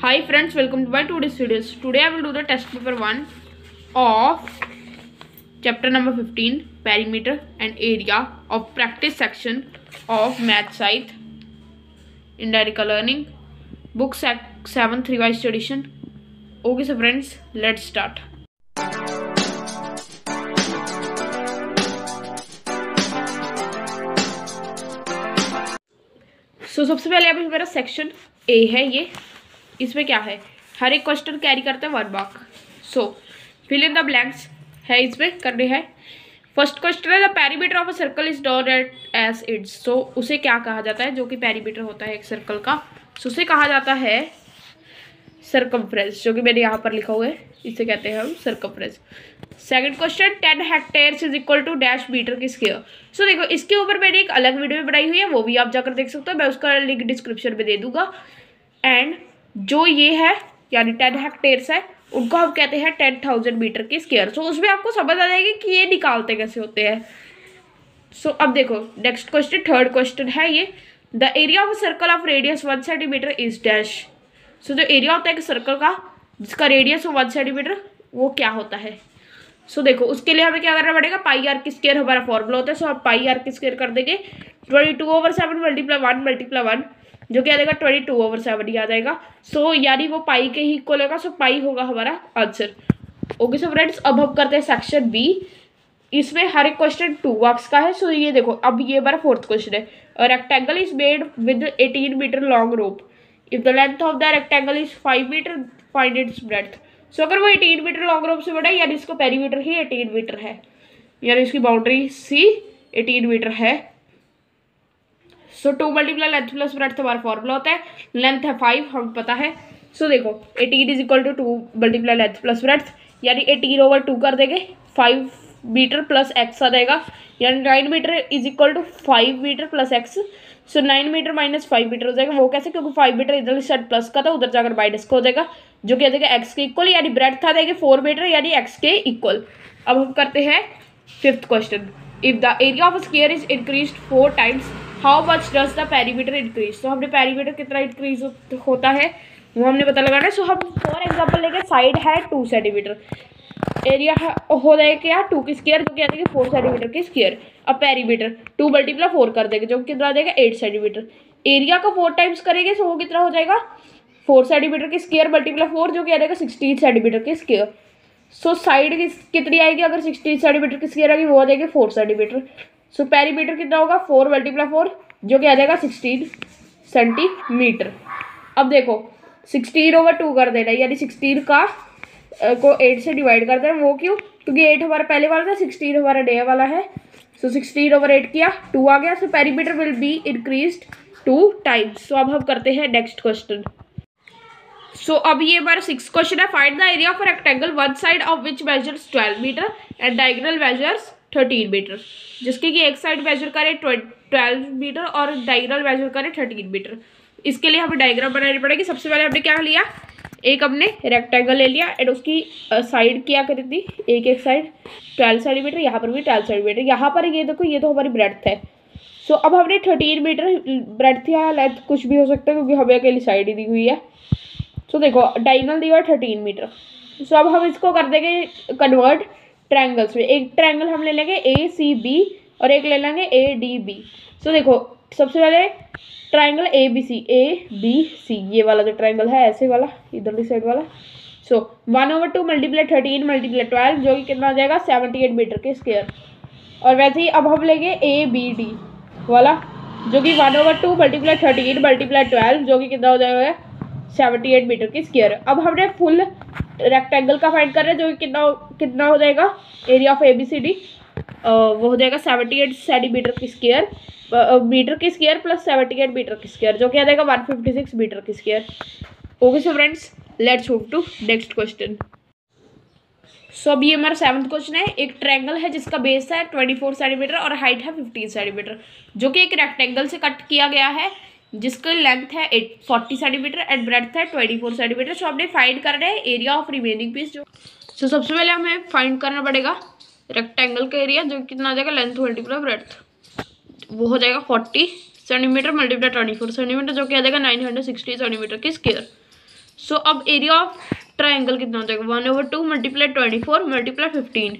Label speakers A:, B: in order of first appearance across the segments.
A: Hi friends welcome to my two D studio today I will do the test paper one of chapter number fifteen perimeter and area of practice section of math site इंडेरिका learning book seven three wise tradition okay sir friends let start so सबसे पहले अभी मेरा section A है ये। इसमें क्या है? हर एक क्वेश्चन कैरी करते हैं one mark so fill in the blanks है इसमें करने हैं. फ़र्स्ट क्वेश्चन है the perimeter of a circle is dot eight S it's so उसे क्या कहा जाता है? जो कि पैरीमीटर होता है एक सर्कल का. सो so, उसे कहा जाता है सर्कमफ्रेंस जो कि मैंने यहाँ पर लिखा हुआ है. इसे कहते हैं हम circumference second question ten hectare is equal to dash metre की स्केयर सो देखो इसके ऊपर मैंने एक अलग वीडियो बनाई हुई है वो भी आप जाकर देख सकते हो. मैं उसका लिंक डिस्क्रिप्शन में दे दूँगा. एंड जो ये है यानी टेन हेक्टेयर्स है उनको हम कहते हैं टेन थाउज़ेंड मीटर की स्केयर सो उसमें आपको समझ आ जाएगी कि ये निकालते कैसे होते हैं। सो so, अब देखो नेक्स्ट क्वेश्चन थर्ड क्वेश्चन है ये. The area of circle of radius one centimetre is dash so जो एरिया होता है एक सर्कल का जिसका रेडियस हो वन सेंटीमीटर वो क्या होता है? सो so, देखो उसके लिए हमें क्या करना पड़ेगा? पाई आर की स्केयर हमारा फॉर्मूला होता है सो so, आप पाई आर की स्केयर कर देंगे. Twenty two over seven multiply one multiply one जो क्या देगा ट्वेंटी टू ओवर सेवन आ जाएगा। सो यानी वो पाई के ही इक्वल होगा सो पाई होगा हमारा आंसर ओके सो फ्रेंड्स अब हम करते हैं सेक्शन बी इसमें हर एक क्वेश्चन टू मार्क्स का है सो ये देखो, अब ये हमारा फोर्थ क्वेश्चन है। Rectangle is made with eighteen metre long rope if the length of the rectangle is five metre find its breadth so अगर वो एटीन मीटर लॉन्ग रोप से बड़ा है, यानी इसको पेरीमीटर ही एटीन मीटर है। यानी इसकी बाउंड्री सी एटीन मीटर है। So two multiply length plus breadth हमारा फॉर्मूला होता है। लेंथ है फाइव हम पता है। सो so, देखो eighteen is equal to two multiply length plus breadth यानी एटीन ओवर टू कर देंगे। फाइव मीटर प्लस एक्स आ जाएगा। यानी nine metre is equal to five metre plus x so nine metre minus five metre हो जाएगा। वो कैसे? क्योंकि फाइव मीटर इधर सेट प्लस का था उधर जाकर माइनस का हो जाएगा। जो कि आ जाएगा एक्स के इक्वल यानी ब्रेथ आ जाएगी फोर मीटर यानी एक्स के इक्वल अब हम करते हैं fifth question if the area of square is increase four times how much does the perimeter increase तो हमने पैरीमीटर कितना इंक्रीज होता है? वो हमने पता लगाना है। सो हम फॉर एग्ज़ाम्पल लेंगे साइड है टू सेंटीमीटर एरिया हो जाएगा क्या? टू की स्केयर जो क्या देंगे? फोर सेंटीमीटर की स्केयर अब पैरीमीटर टू मल्टीप्लाई फोर कर देंगे, जो कितना देगा? एट सेंटीमीटर एरिया का फोर टाइम्स करेंगे सो वो कितना हो जाएगा? फोर सेंटीमीटर की स्केयर मल्टीप्लाई फोर जो क्या जाएगा सिक्सटीन सेंटीमीटर की स्केयर सो साइड कितनी आएगी? अगर सिक्सटीन सेंटीमीटर की स्केयर आएगी, वो आ जाएगी फोर सेंटीमीटर सो पैरीमीटर कितना होगा? फोर मल्टीप्लाई फोर, जो कि आ जाएगा सिक्सटीन सेंटीमीटर। अब देखो, सिक्सटीन ओवर टू कर देना, यानी सिक्सटीन का को एट से डिवाइड कर देना, वो क्यों? क्योंकि एट हमारा पहले वाला था, सिक्सटीन हमारा डे वाला है। सो सिक्सटीन ओवर एट किया टू आ गया, so perimeter will be increase two times so अब हम करते हैं नेक्स्ट क्वेश्चन सो अब ये हमारा सिक्स क्वेश्चन है। Find the area of rectangle one side of which measures twelve metre and diagonal measures thirteen metre जिसके कि एक साइड मेजर करे ट्वेल्व मीटर और डायग्राम मेजर करे थर्टीन मीटर इसके लिए हमें डायग्राम बनानी पड़ेगी। सबसे पहले हमने क्या लिया? एक हमने रेक्टेंगल ले लिया एंड उसकी साइड क्या करी थी? एक एक साइड ट्वेल्व सेंटीमीटर यहाँ पर भी ट्वेल्व सेंटीमीटर यहाँ पर ये देखो ये तो हमारी ब्रेथ है। सो so, अब हमने थर्टीन मीटर ब्रेथ या लेंथ कुछ भी हो सकता है क्योंकि हमें अकेली साइड ही दी हुई है। सो so, देखो डायगनल दी हुआ थर्टीन मीटर सो so, अब हम इसको कर देंगे कन्वर्ट ट्रायंगल्स में। एक ट्रायंगल हम ले लेंगे ए सी बी और एक ले लेंगे ए डी बी सो देखो, सबसे पहले triangle A B C A B C ये वाला जो ट्रायंगल है, ऐसे वाला इधर साइड वाला। So one over two multiply thirteen multiply twelve जो कि कितना आ जाएगा? सेवेंटी एट मीटर के स्क्वेयर और वैसे ही अब हम लेंगे ए बी डी वाला, जो कि one over two multiply thirteen multiply twelve जो कि कितना हो जाएगा? सेवेंटी एट मीटर की स्क्वेयर। अब हमने फुल रेक्टेंगल का फाइंड कर रहे हैं, जो कितना कितना हो जाएगा? Area of A B C D वो हो जाएगा सेवेंटी एट सेंटीमीटर की स्क्वेयर। मीटर की square plus seventy eight metre की स्क्वेयर, जो क्या जाएगा वन फिफ्टी सिक्स मीटर की square. Okay so friends let's move to next question so ये हमारा सेवन्थ क्वेश्चन है। एक ट्रैंगल है जिसका बेस है ट्वेंटी फोर सेंटीमीटर और हाइट है फिफ्टीन सेंटीमीटर जो कि एक रेक्टेंगल से कट किया गया है। जिसका लेंथ है eight forty centimetre and breadth है ट्वेंटी फोर सेंटीमीटर सो हमने फाइंड कर रहे हैं एरिया ऑफ़ रिमेनिंग पीस जो सो so, सबसे पहले हमें फाइंड करना पड़ेगा रेक्टेंगल का एरिया जो कितना आ जाएगा लेंथ मल्टीप्लाई ब्रेथ वो हो जाएगा forty centimetre multiply twenty four centimetre जो कि आ जाएगा नाइन हंड्रेड सिक्सटी सेंटीमीटर की स्केयर सो so, अब एरिया ऑफ़ ट्राइंगल कितना हो जाएगा? One over two multiply twenty four multiply fifteen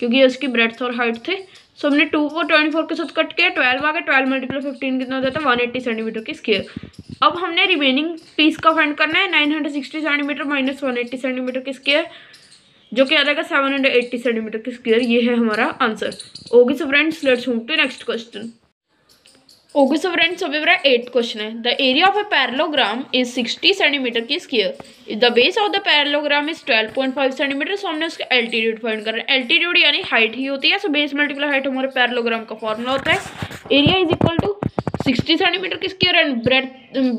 A: क्योंकि उसकी ब्रेथ और हाइट थे। सो हमने टू को ट्वेंटी फोर के साथ कट किया ट्वेल्व आ गया ट्वेल्व मल्टीप्लो फिफ्टीन कितना हो जाता है? वन एट्टी सेंटीमीटर की स्केयर अब हमने रिमेनिंग पीस का फाइंड करना है nine hundred sixty centimetre minus one eighty centimetre की स्केयर जो कि आ जाएगा सेवन हंड्रेड एट्टी सेंटीमीटर की स्केयर ये है हमारा answer okay so friends let's move to next question okay so friends अभी मेरा एट क्वेश्चन है. The area of a parallelogram is sixty centimetre की square the base of the parallelogram is twelve point five centimetre so हमने उसका altitude find कर. रहे हैं altitude यानी हाइट ही होती है सो बेस मल्टीप्लाई हाइट हमारे पैरलोग्राम का फॉर्मूला होता है. Area is equal to sixty centimetre की square and bread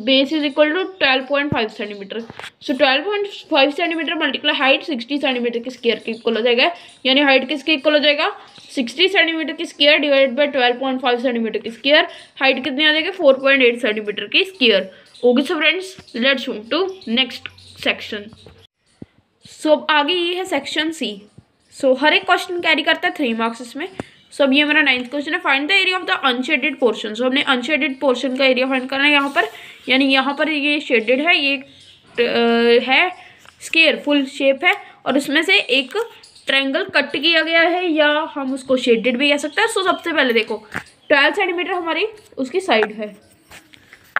A: base is equal to twelve point five centimetre so twelve point five centimetre multiply height sixty centimetre की square के equal हो जाएगा। यानी हाइट किसके इक्वल हो जाएगा? सिक्सटी सेंटीमीटर की square divide by twelve point five centimetre की स्क्वायर हाइट कितनी आ जाएगी? फोर पॉइंट एट सेंटीमीटर की square okay so friends let's move to next section so अब आगे ये है सेक्शन सी सो हर एक क्वेश्चन कैरी करता है थ्री मार्क्स इसमें। सो अब ये मेरा नाइन्थ क्वेश्चन है. Find the area of the unshaded portion so हमने अनशेडेड पोर्शन का एरिया फाइंड करना है यहाँ पर. यानी यहाँ पर ये शेडेड है, ये है स्केयर फुल शेप है. और उसमें से एक ट्रायंगल कट किया गया है या हम उसको शेडेड भी कह सकते हैं. सो सबसे पहले देखो ट्वेल्व सेंटीमीटर हमारी उसकी साइड है.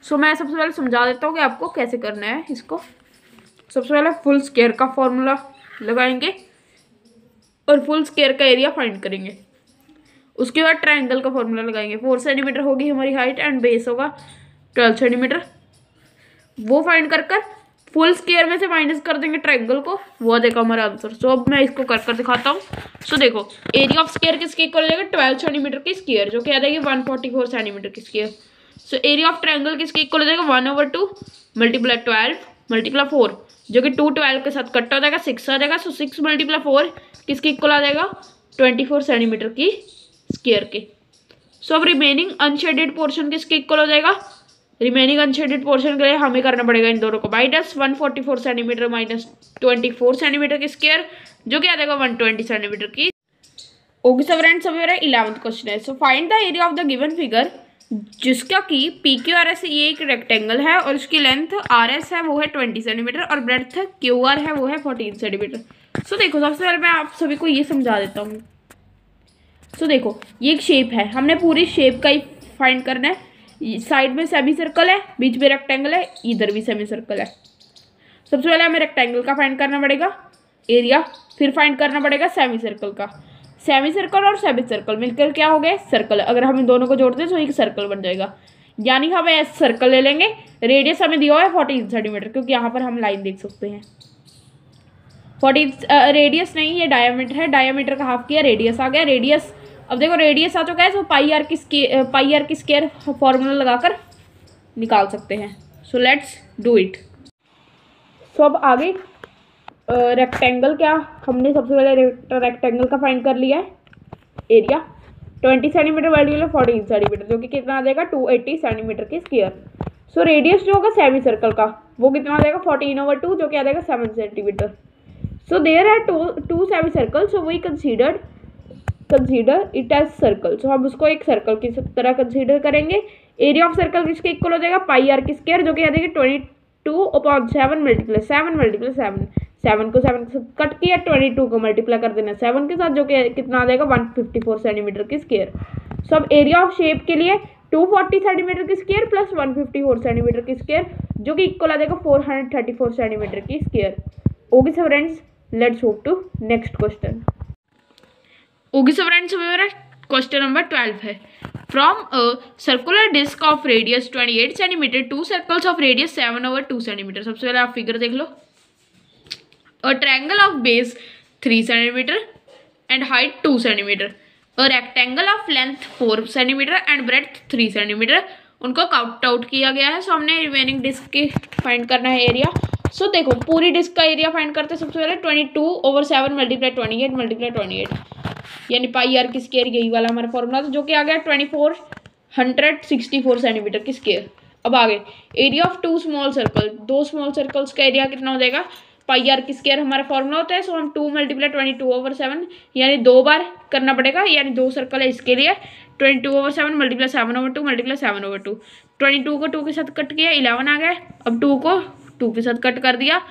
A: सो मैं सबसे पहले समझा देता हूँ कि आपको कैसे करना है इसको. सबसे पहले फुल स्केयर का फॉर्मूला लगाएँगे और फुल स्केयर का एरिया फाइंड करेंगे. उसके बाद ट्रायंगल का फॉर्मूला लगाएँगे। फोर सेंटीमीटर होगी हमारी हाइट एंड बेस होगा। ट्वेल्व सेंटीमीटर वो फाइंड कर कर फुल स्केयर में से माइनस कर देंगे ट्रायंगल को। वो देखा हमारा आंसर सो अब मैं इसको कर कर दिखाता हूँ। सो देखो एरिया ऑफ़ स्केयर किसके इक्वल जाएगा ट्वेल्व सेंटीमीटर की स्केयर जो क्या जाएगी वन फोर्टी फोर सेंटीमीटर की square so area of triangle किसके इक्वल हो जाएगा one over two multiply twelve multiply four जो कि टू ट्वेल्व के साथ कट हो जाएगा सिक्स आ जाएगा। सो सिक्स मल्टीप्लाई फोर किसके इक्वल आ जाएगा? ट्वेंटी फोर सेंटीमीटर की स्केयर के। सो अब रिमेनिंग अनशेडेड पोर्शन किसके इक्वल हो जाएगा। रिमेनिंग अनशेडेड पोर्शन के लिए हमें करना पड़ेगा इन दोनों को। Minus one forty four centimetre minus twenty four centimetre की स्केयर जो कि आ जाएगा वन ट्वेंटी सेंटीमीटर की। ओके सो फ्रेंड्स अभी मेरा इलेवंथ क्वेश्चन है। So find the area of the given figure जिसका कि पी क्यू आर एस ये एक रेक्टेंगल है और उसकी लेंथ आर एस है, वो है ट्वेंटी सेंटीमीटर और ब्रेथ क्यू आर है, वो है फोर्टीन सेंटीमीटर सो देखो, सबसे पहले मैं आप सभी को ये समझा देता हूँ। सो देखो, ये एक शेप है। हमने पूरी शेप का ही फाइंड करना है। साइड में सेमी सर्कल है, बीच में रेक्टेंगल है, इधर भी सेमी सर्कल है। सबसे पहले हमें रेक्टेंगल का फाइंड करना पड़ेगा एरिया फिर फाइंड करना पड़ेगा सेमी सर्कल का। सेमी सर्कल और सेमी सर्कल मिलकर क्या हो गया? सर्कल अगर हम इन दोनों को जोड़ते हैं तो एक सर्कल बन जाएगा। यानी हम ऐसे सर्कल ले लेंगे। रेडियस हमें दिया हुआ है फोर्टीन सेंटीमीटर क्योंकि यहाँ पर हम लाइन देख सकते हैं। फोर्टीन रेडियस नहीं, ये डायामीटर है। डायामीटर का हाफ़ किया रेडियस आ गया। रेडियस अब देखो रेडियस आ चुका है तो पाई आर की स्के पाई आर की स्केयर फॉर्मूला लगाकर निकाल सकते हैं। So let's do it so अब आगे रेक्टेंगल क्या हमने सबसे पहले रेक्टेंगल का फाइंड कर लिया है। एरिया ट्वेंटी सेंटीमीटर वाली फोर्टीन सेंटीमीटर जो कि कितना आ जाएगा? टू एट्टी सेंटीमीटर की स्केयर सो रेडियस जो होगा सेमी सर्कल का, वो कितना आ जाएगा? फोर्टीन ओवर टू जो कि आ जाएगा सेवन सेंटीमीटर सो देयर है two two semi circle so we considered consider it as circle so हम उसको एक सर्कल की तरह कंसीडर करेंगे। एरिया ऑफ़ सर्कल किसके इक्वल हो जाएगा? पाई आर की स्केयर जो कि आ जाएगी twenty two upon seven multiply seven multiply seven seven को सेवन के साथ कट किया ट्वेंटी टू को मल्टीप्लाई कर देना। सेवन के साथ जो कि कितना आ जाएगा? वन फिफ्टी फोर सेंटीमीटर की स्केयर सो अब एरिया ऑफ़ शेप के लिए टू फोर्टी सेंटीमीटर की square plus one fifty four centimetre की स्केयर जो कि इक्वल आ जाएगा four hundred thirty four centimetre की square okay so friends let's move to next question okay so friends मेरा क्वेश्चन नंबर ट्वेल्व है। From a circular disc of radius twenty eight centimetre two circles of radius seven over two centimetre सबसे पहले आप figure देख लो। A triangle of base three centimetre and height two centimetre a rectangle of length four centimetre and breadth three centimetre उनको cut out किया गया है so हमने remaining disc की फाइंड करना है एरिया सो देखो, पूरी डिस्क का एरिया फाइंड करते हैं सबसे पहले twenty two over seven multiply twenty eight multiply twenty eight यानी पाई आर की स्केयर यही वाला हमारा फॉर्मूला था, जो कि आ गया twenty four hundred sixty four centimetre की स्केयर अब आगे area of two small circle दो स्मॉल सर्कल्स का एरिया कितना हो जाएगा? पाई आर की स्केयर हमारा फॉर्मूला होता है सो हम two multiply twenty two over seven यानी दो बार करना पड़ेगा, यानी दो सर्कल है इसके लिए twenty two over seven multiply seven over two multiply seven over two twenty two को टू के साथ कट किया इलेवन आ गया, अब टू को टू के साथ कट कर दिया,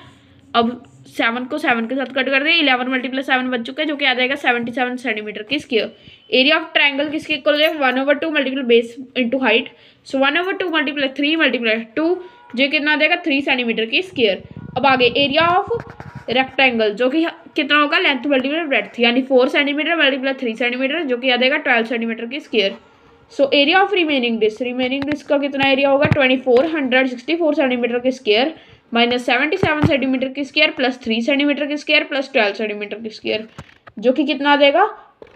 A: अब सेवन को सेवन के साथ कट कर दिया इलेवन मल्टीप्लस सेवन बच चुका है, जो कि आ जाएगा सेवेंटी सेवन सेंटीमीटर की स्केयर एरिया ऑफ़ ट्राइंगल किसके इक्वल है one over two multiply base into height so one over two multiply three multiply two जो कितना आ जाएगा? थ्री सेंटीमीटर की स्केयर अब आगे एरिया ऑफ़ रेक्टेंगल जो कि कितना होगा? लेंथ मल्टीप्लस ब्रेथ यानी four centimetre multiplies three centimetre जो कि आ जाएगा ट्वेल्व सेंटीमीटर की square so area of remaining disc remaining disc का कितना एरिया होगा? Twenty four hundred sixty four centimetre की square minus seventy seven centimetre की स्केयर, प्लस थ्री सेंटीमीटर की स्केयर, प्लस ट्वेल्व सेंटीमीटर की स्केयर, जो कि कितना देगा?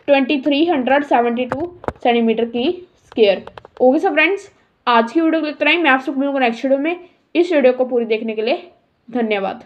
A: Twenty three hundred seventy two centimetre की स्केयर। ओके सर फ्रेंड्स, आज की वीडियो को इतना ही। मैं आप मिलूँगा नेक्स्ट वीडियो में। इस वीडियो को पूरी देखने के लिए धन्यवाद।